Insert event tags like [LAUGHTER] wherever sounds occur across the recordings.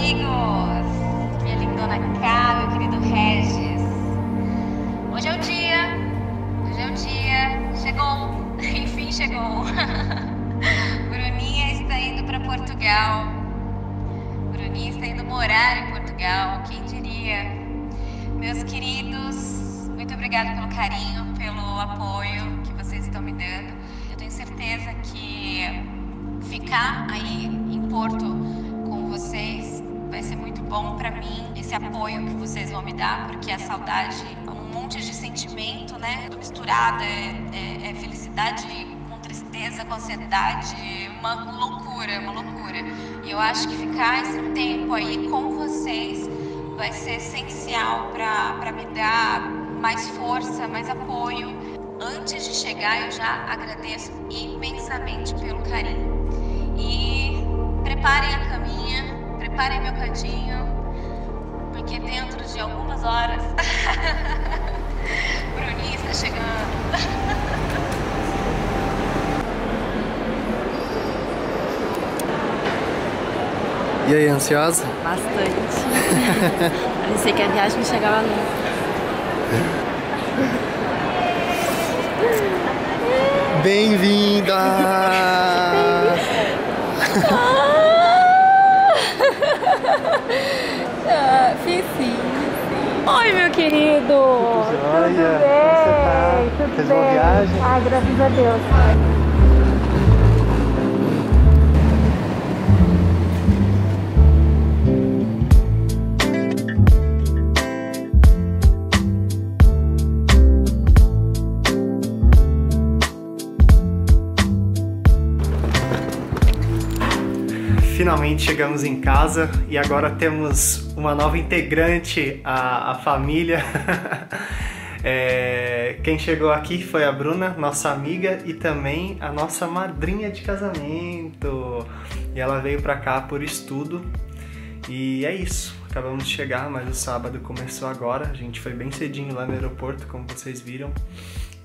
amigos! Minha lindona Cá, meu querido Regis. Hoje é o dia, hoje é o dia. Chegou, [LAUGHS] enfim chegou. [LAUGHS] Bruninha está indo para Portugal. Bruninha está indo morar em Portugal, quem diria? Meus queridos, muito obrigada pelo carinho, pelo apoio que vocês estão me dando. Eu tenho certeza que ficar aí em Porto vocês. Vai ser muito bom para mim esse apoio que vocês vão me dar, porque a saudade é um monte de sentimento, né? Tudo misturado, é, é, é felicidade com tristeza, com ansiedade, uma loucura, uma loucura. E eu acho que ficar esse tempo aí com vocês vai ser essencial para me dar mais força, mais apoio. Antes de chegar, eu já agradeço imensamente pelo carinho. E preparem a caminha, preparem meu cantinho, porque dentro de algumas horas [LAUGHS] Bruninho está chegando. [LAUGHS] E aí, ansiosa? Bastante. [LAUGHS] Pensei que a viagem não chegava nunca. Bem-vinda! Bem [LAUGHS] ah, fiz sim, Oi, meu querido! Tudo jóia? Tudo bem? Como você tá? Tudo Fez bem? uma viagem? Ai, graças a Deus. Finalmente chegamos em casa e agora temos uma nova integrante à, à família. [LAUGHS] é, quem chegou aqui foi a Bruna, nossa amiga e também a nossa madrinha de casamento. E ela veio pra cá por estudo. E é isso, acabamos de chegar, mas o sábado começou agora. A gente foi bem cedinho lá no aeroporto, como vocês viram.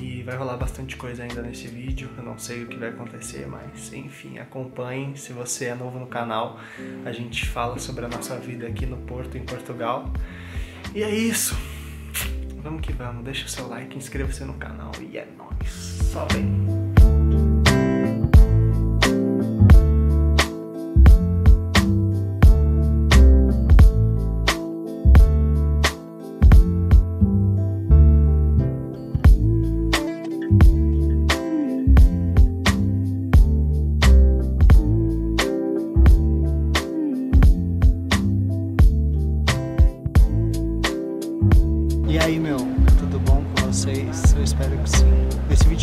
E vai rolar bastante coisa ainda nesse vídeo, eu não sei o que vai acontecer, mas enfim, acompanhem. Se você é novo no canal, a gente fala sobre a nossa vida aqui no Porto, em Portugal. E é isso. Vamos que vamos, deixa o seu like, inscreva-se no canal e é nóis. Só.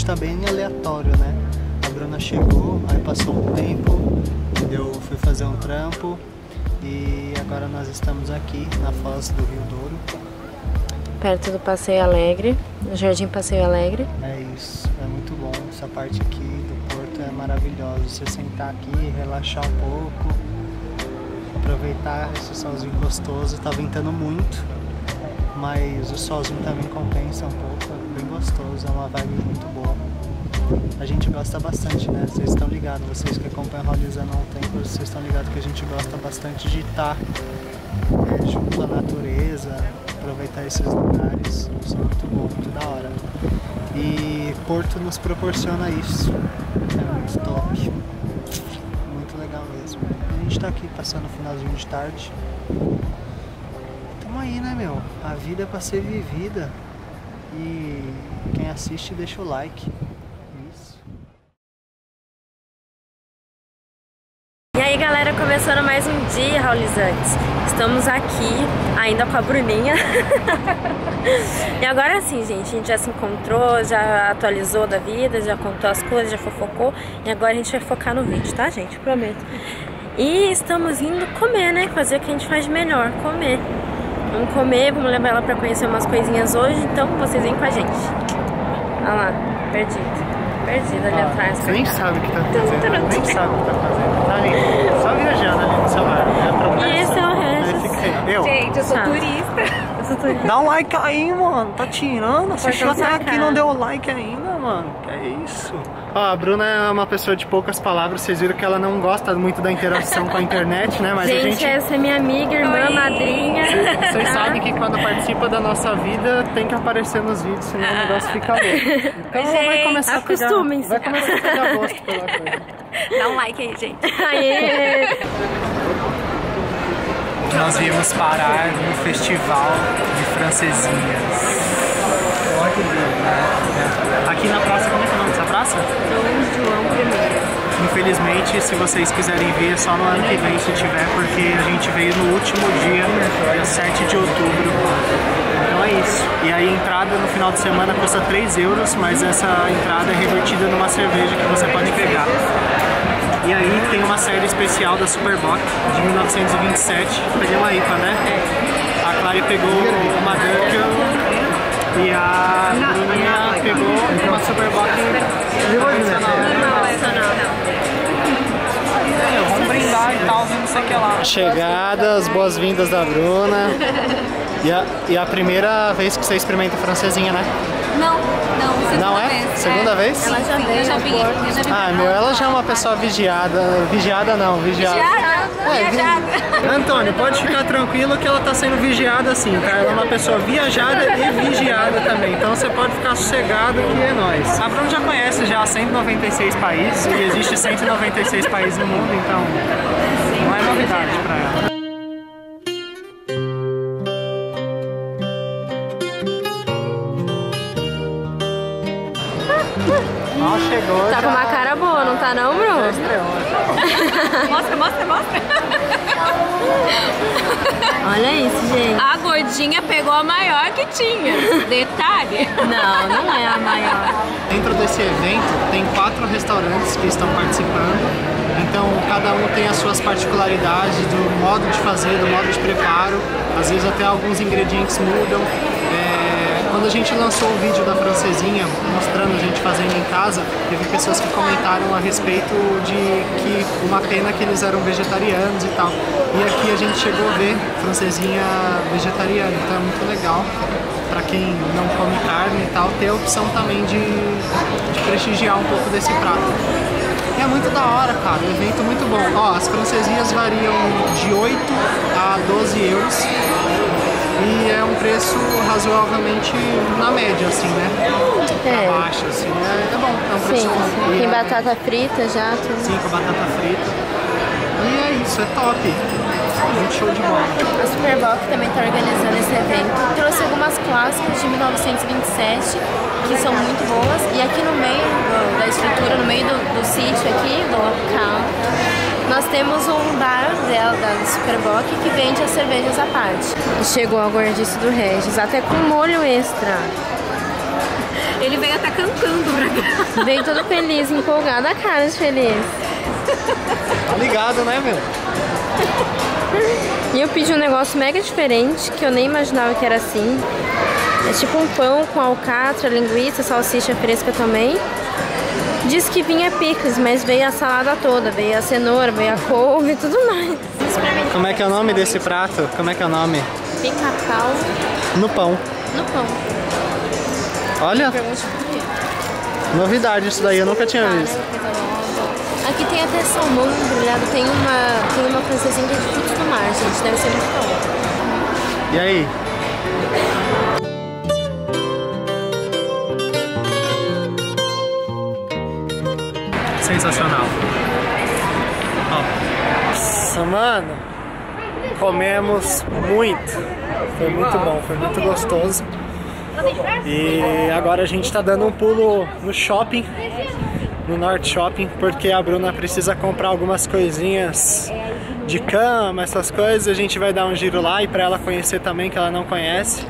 Tá bem aleatório, né? A Bruna chegou, aí passou um tempo, eu fui fazer um trampo e agora nós estamos aqui na Foz do Rio Douro. Perto do Passeio Alegre, no Jardim Passeio Alegre. É isso, é muito bom. Essa parte aqui do porto é maravilhosa. Você sentar aqui, relaxar um pouco, aproveitar esse solzinho gostoso. Tá ventando muito, mas o solzinho também compensa um pouco, é bem gostoso, é uma vibe muito boa. A gente gosta bastante, né? Vocês estão ligados, vocês que acompanham Rolizando há um tempo, vocês estão ligados que a gente gosta bastante de estar é, junto à natureza, aproveitar esses lugares, isso é muito bom, muito da hora. E Porto nos proporciona isso, é muito top, muito legal mesmo. A gente está aqui passando o finalzinho de tarde, aí, né, meu? A vida é pra ser vivida. E quem assiste, deixa o like. Isso. E aí, galera, começando mais um dia, Raulizantes. Estamos aqui, ainda com a Bruninha. [LAUGHS] e agora sim, gente, a gente já se encontrou, já atualizou da vida, já contou as coisas, já fofocou. E agora a gente vai focar no vídeo, tá, gente? Prometo. E estamos indo comer, né? Fazer o que a gente faz melhor, comer. Vamos comer, vamos levar ela pra conhecer umas coisinhas hoje, então vocês vêm com a gente. Olha lá, perdido. Perdido ali ah, atrás. Você nem sabe o que tá fazendo, nem sabe o que tá fazendo. Tá ali, só viajando ali no celular. Né? E esse é o resto. Eu. Gente, eu sou sou turista. Dá um like aí, mano. Tá tirando. Assistiu até aqui não deu like ainda, mano. Que é isso. Ó, a Bruna é uma pessoa de poucas palavras. Vocês viram que ela não gosta muito da interação com a internet, né? Mas gente, a gente. essa é minha amiga, irmã, madrinha. Vocês sabem [LAUGHS] que quando participa da nossa vida tem que aparecer nos vídeos, senão o negócio fica louco. Então ela vai começar a pegar, vai começar a pegar gosto pela coisa. Dá um like aí, gente. Aê! [LAUGHS] Nós viemos parar no festival de francesinhas. Lindo, né? Aqui na praça, como é que é o nome dessa praça? Dom João I. Infelizmente, se vocês quiserem vir, é só no ano que vem, se tiver, porque a gente veio no último dia, dia 7 de outubro. Então é isso. E aí a entrada no final de semana custa 3 euros, mas essa entrada é revertida numa cerveja que você pode pegar. E aí tem uma série especial da Superboc de 1927. Peguei uma IPA, né? A Clary pegou uma Dunkel e a Bruninha pegou uma Superboc Vamos brindar e tal. Chegadas, boas-vindas da Bruna. E a, e a primeira vez que você experimenta francesinha, né? Não, não, segunda Não é? vez. Segunda vez? Ela já Sim, veio eu já vi, eu já vi. Ah, meu, ela já é uma pessoa vigiada. Vigiada não, vigiada. Viajada, É, viajada. Antônio, pode ficar tranquilo que ela tá sendo vigiada assim, tá? Ela é uma pessoa viajada e vigiada também. Então você pode ficar sossegado que é nóis. A Bruna já conhece já 196 países e existe 196 países no mundo, então não é novidade pra ela. Chegou. Tá com uma cara boa, não tá não, Bruno? [LAUGHS] Mostra, mostra, mostra. Olha isso, gente. A gordinha pegou a maior que tinha. Detalhe. Não, não é a maior. Dentro desse evento tem quatro restaurantes que estão participando. Então cada um tem as suas particularidades do modo de fazer, do modo de preparo. Às vezes até alguns ingredientes mudam. É, quando a gente lançou o vídeo da francesinha mostrando a gente fazendo em casa, teve pessoas que comentaram a respeito de que uma pena que eles eram vegetarianos e tal. E aqui a gente chegou a ver francesinha vegetariana, então é muito legal para quem não come carne e tal, ter a opção também de, de prestigiar um pouco desse prato. É muito da hora, cara, evento muito bom. Ó, as francesinhas variam de 8 a 12 euros e é um preço razoavelmente na média, assim, né? É. Pra baixo, assim, é, é bom, é um preço Sim, bom. Tem é- batata frita já, tudo. Sim, com batata frita. E é isso, é top. Muito show de bola. A Superboc também está organizando esse evento. Trouxe algumas clássicas de 1927 que são muito boas. E aqui no meio da estrutura, no meio do, do sítio aqui, do local, nós temos um bar dela, da Superboc, que vende as cervejas à parte. E chegou a gordice do Regis, até com molho extra. Ele veio até cantando pra cá. Veio todo feliz, empolgado, a cara de feliz. Tá ligado, né, meu? E eu pedi um negócio mega diferente, que eu nem imaginava que era assim. É tipo um pão com alcatra, linguiça, salsicha fresca também. Diz que vinha picles, mas veio a salada toda. Veio a cenoura, veio a couve e [LAUGHS] tudo mais. Como é que é o nome desse prato? Como é que é o nome? Pica-pau No pão. no pão. Olha, novidade isso daí, eu nunca tinha visto. Aqui tem até salmão embrulhado. Tem uma, tem uma francesinha que é de frutos do mar, gente. Deve ser muito bom. E aí? Sensacional. Ó. Nossa, mano. Comemos muito. Foi muito bom, foi muito gostoso. E agora a gente tá dando um pulo no shopping, no Norte Shopping, porque a Bruna precisa comprar algumas coisinhas de cama, essas coisas. A gente vai dar um giro lá e pra ela conhecer também, que ela não conhece.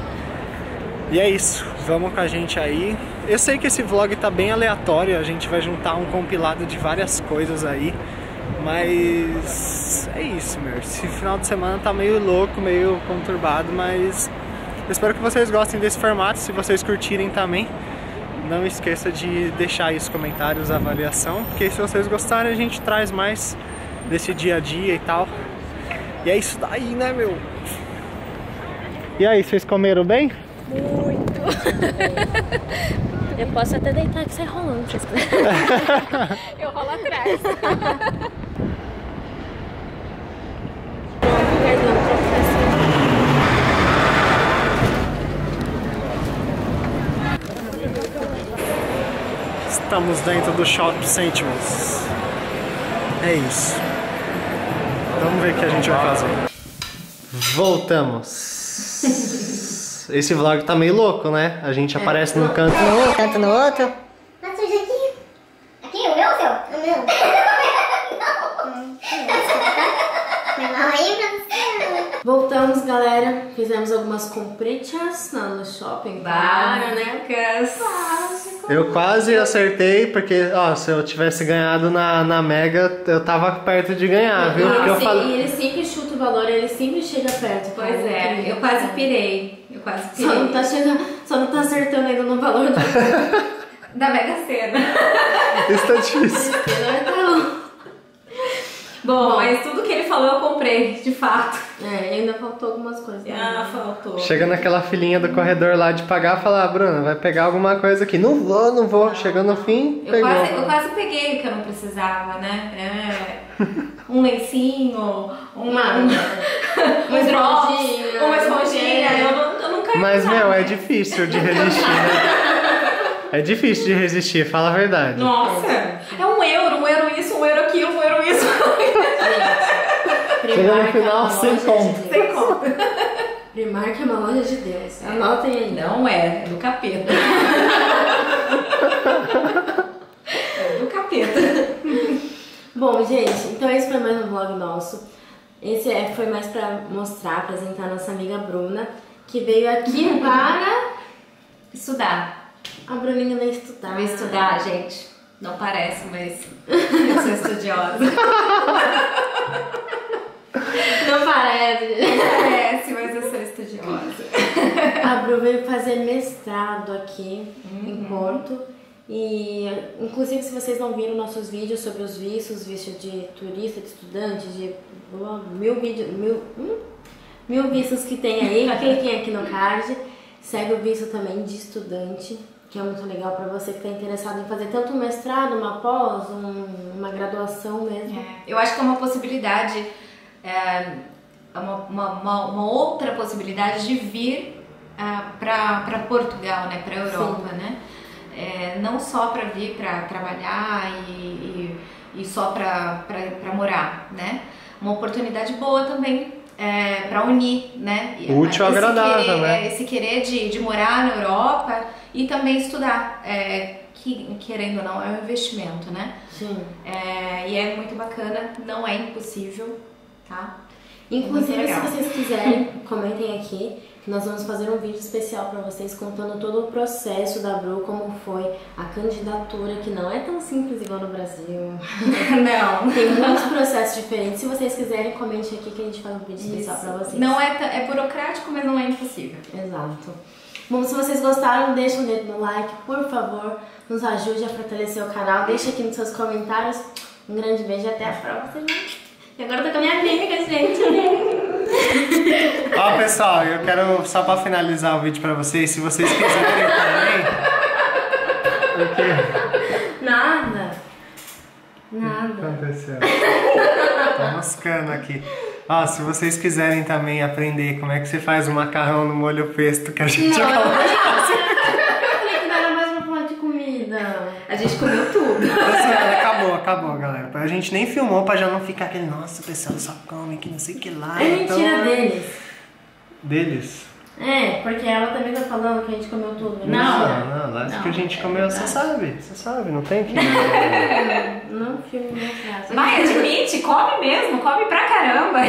E é isso, vamos com a gente aí. Eu sei que esse vlog tá bem aleatório, a gente vai juntar um compilado de várias coisas aí. Mas é isso, meu. Esse final de semana tá meio louco, meio conturbado, mas eu espero que vocês gostem desse formato. Se vocês curtirem também, não esqueça de deixar aí os comentários, a avaliação, porque se vocês gostarem a gente traz mais desse dia a dia e tal. E é isso daí, né, meu? E aí, vocês comeram bem? Muito [LAUGHS] Eu posso até deitar e sair rolando. [LAUGHS] Eu rolo atrás. Estamos dentro do Shopping Sentiments. É isso. Vamos ver o que a gente vai fazer. Voltamos. [LAUGHS] Esse vlog tá meio louco, né? A gente aparece num canto no outro. Tanto no outro. Mas aqui. Aqui, o meu ou o seu? O meu. [LAUGHS] Voltamos, galera. Fizemos algumas comprichas lá no shopping. Claro, né? Eu quase acertei, porque, ó, se eu tivesse ganhado na, na Mega, eu tava perto de ganhar, viu? Porque eu Sim, falei. E ele sempre chuta o valor, ele sempre chega perto. Pois é, eu quase pirei. Quase Só não tá chegando, só não tá acertando ainda no valor do [LAUGHS] Da Mega Sena. Isso tá difícil. [LAUGHS] então. Bom, mas tudo que ele falou eu comprei, de fato. É, ainda faltou algumas coisas. né? Ah, faltou. Chega naquela filinha do corredor lá de pagar, fala, ah, Bruna, vai pegar alguma coisa aqui. Não vou, não vou. Chegou no fim, Eu pegou. quase, eu quase peguei o que eu não precisava, né? É, [LAUGHS] um lencinho, uma, um, um drops, uma esponjinha. É. Eu, não, Mas, meu, é difícil de resistir, né? É difícil de resistir, fala a verdade. Nossa, é um euro, um euro isso, um euro aquilo, um euro isso. Chega no final, sem conta. Sem conta. Primark é uma loja de Deus. Anotem aí. Não é, é do capeta. É do capeta. Bom, gente, então esse foi mais um vlog nosso. Esse é, foi mais pra mostrar, apresentar a nossa amiga Bruna, que veio aqui [LAUGHS] para. Estudar. A Bruninha vai estudar. Vou estudar, gente. Não parece, mas eu sou estudiosa. [LAUGHS] Não parece. Parece, mas eu sou estudiosa. [LAUGHS] A Bru veio fazer mestrado aqui em Porto. E, inclusive, se vocês não viram nossos vídeos sobre os vistos, visto de turista, de estudante, de mil vídeos, mil, hum? Mil vistos que tem aí, cliquem aqui no card. Segue o visto também de estudante, que é muito legal para você que está interessado em fazer tanto um mestrado, uma pós, um- uma graduação mesmo. É, eu acho que é uma possibilidade, é, uma, uma, uma- uma outra possibilidade de vir para Portugal, né, para Europa, né? É, não só para vir para trabalhar e, e, e só para morar, né? Uma oportunidade boa também é, para unir, né? E- Útil, esse agradável, querer, né? é, Esse querer de, de morar na Europa e também estudar, é, que querendo ou não é um investimento, né? Sim. É, e é muito bacana, não é impossível, tá? Inclusive, se vocês quiserem, comentem aqui que nós vamos fazer um vídeo especial para vocês contando todo o processo da Bru, como foi a candidatura, que não é tão simples igual no Brasil. [LAUGHS] Não. Tem muitos processos diferentes. Se vocês quiserem, comente aqui que a gente faz um vídeo especial para vocês. Não é, é burocrático, mas não é impossível. Exato. Bom, se vocês gostaram, deixa um dedo no like, por favor. Nos ajude a fortalecer o canal. Deixa aqui nos seus comentários. Um grande beijo e até a próxima. E agora eu tô com a minha amiga, gente. [LAUGHS] Ó, pessoal, eu quero só pra finalizar o vídeo pra vocês, se vocês quiserem também. O quê? Nada. O Nada. que aconteceu? Tô moscando aqui. Ó, se vocês quiserem também aprender como é que você faz o macarrão no molho pesto que a gente Não, eu coloca. falei que não era mais pra falar de comida. A gente comeu tudo. Pessoal, acabou, acabou, galera. A gente nem filmou pra já não ficar aquele, nossa, o pessoal só come que não sei o que lá. É mentira então- deles. Deles? É, porque ela também tá falando que a gente comeu tudo. né? Não. Não, não, lá que a gente comeu, você sabe, você sabe, não tem que. [LAUGHS] Não filme minha frase. Vai, admite, come mesmo, come pra caramba.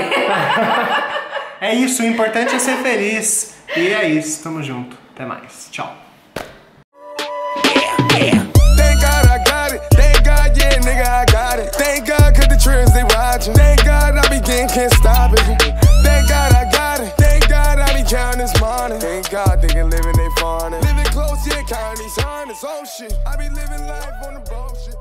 É isso, o importante é ser feliz. E é isso, tamo junto. Até mais. Tchau. Thank God nigga, I got it. Thank God, cause the trends they watching. Thank God I begin, can't stop it. Thank God I got it. Thank God I be counting this money. Thank God they can live in they fawning. Living close, yeah, counting these hundreds. Oh shit, I be living life on the bullshit.